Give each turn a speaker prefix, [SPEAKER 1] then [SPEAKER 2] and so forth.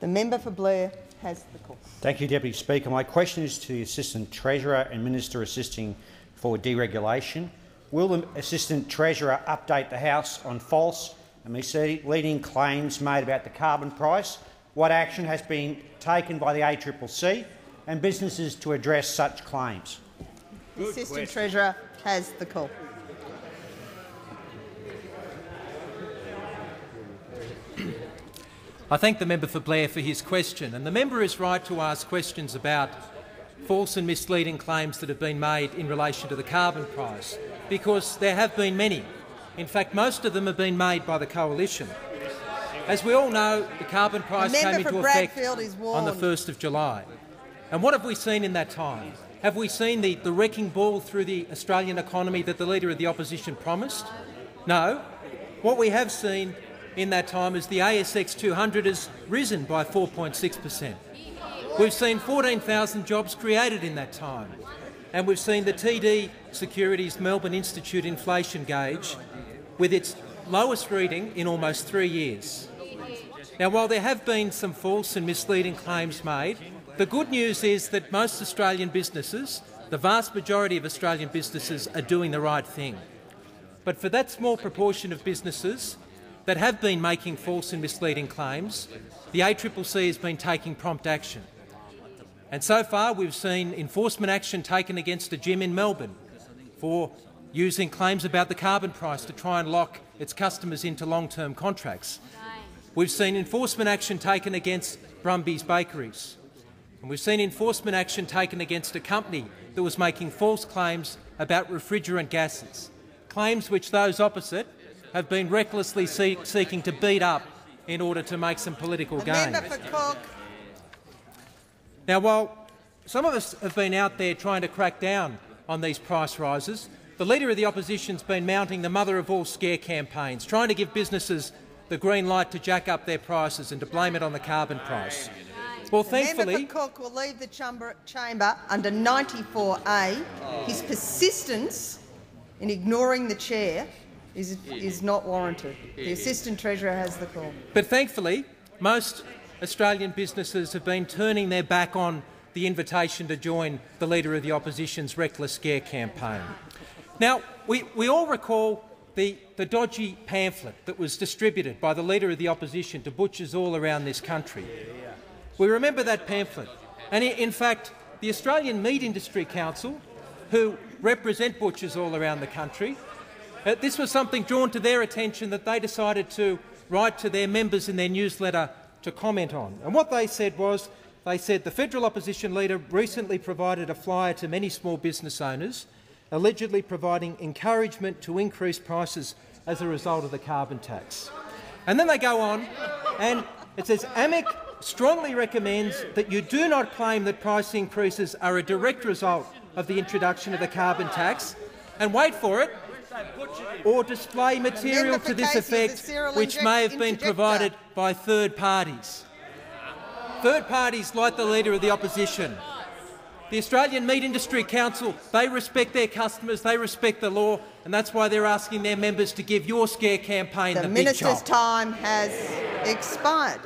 [SPEAKER 1] The member for Blair has the call.
[SPEAKER 2] Thank you, Deputy Speaker. My question is to the Assistant Treasurer and Minister assisting for deregulation. Will the Assistant Treasurer update the House on false and misleading claims made about the carbon price? What action has been taken by the ACCC and businesses to address such claims?
[SPEAKER 1] The Assistant Treasurer has the call.
[SPEAKER 3] I thank the member for Blair for his question, and the member is right to ask questions about false and misleading claims that have been made in relation to the carbon price, because there have been many. In fact, most of them have been made by the coalition. As we all know, the carbon price
[SPEAKER 1] The
[SPEAKER 3] came into effect on the 1st of July. And what have we seen in that time? Have we seen the, the wrecking ball through the Australian economy that the Leader of the Opposition promised? No. What we have seen in that time is the ASX 200 has risen by 4.6 per cent. We've seen 14,000 jobs created in that time. And we've seen the TD Securities Melbourne Institute inflation gauge with its lowest reading in almost three years. Now, while there have been some false and misleading claims made, the good news is that most Australian businesses, the vast majority of Australian businesses, are doing the right thing. But for that small proportion of businesses that have been making false and misleading claims, the ACCC has been taking prompt action. And so far we've seen enforcement action taken against a gym in Melbourne for using claims about the carbon price to try and lock its customers into long-term contracts. We've seen enforcement action taken against Brumby's Bakeries. And we've seen enforcement action taken against a company that was making false claims about refrigerant gases, claims which those opposite have been recklessly see seeking to beat up in order to make some political gain.
[SPEAKER 1] member for Cook.
[SPEAKER 3] Now, while some of us have been out there trying to crack down on these price rises, the Leader of the Opposition's been mounting the mother of all scare campaigns, trying to give businesses the green light to jack up their prices and to blame it on the carbon price. Well,
[SPEAKER 1] The member
[SPEAKER 3] thankfully,
[SPEAKER 1] for Cook will leave the chamber, chamber under 94A. His persistence in ignoring the chair is, is not warranted. The Assistant Treasurer has the call.
[SPEAKER 3] but thankfully, most Australian businesses have been turning their back on the invitation to join the Leader of the Opposition's reckless scare campaign. Now, we, we all recall the, the dodgy pamphlet that was distributed by the Leader of the Opposition to butchers all around this country. We remember that pamphlet. And in fact, the Australian Meat Industry Council, who represent butchers all around the country, Uh, this was something drawn to their attention that they decided to write to their members in their newsletter to comment on. And what they said was, they said the federal opposition leader recently provided a flyer to many small business owners, allegedly providing encouragement to increase prices as a result of the carbon tax. And then they go on, and it says AMIC strongly recommends that you do not claim that price increases are a direct result of the introduction of the carbon tax, and wait for it, or display material to this
[SPEAKER 1] Casey is a
[SPEAKER 3] effect which may have been provided by third parties. Third parties like the Leader of the Opposition. The Australian Meat Industry Council, they respect their customers, they respect the law, and that's why they're asking their members to give your scare campaign the,
[SPEAKER 1] The minister's time has expired.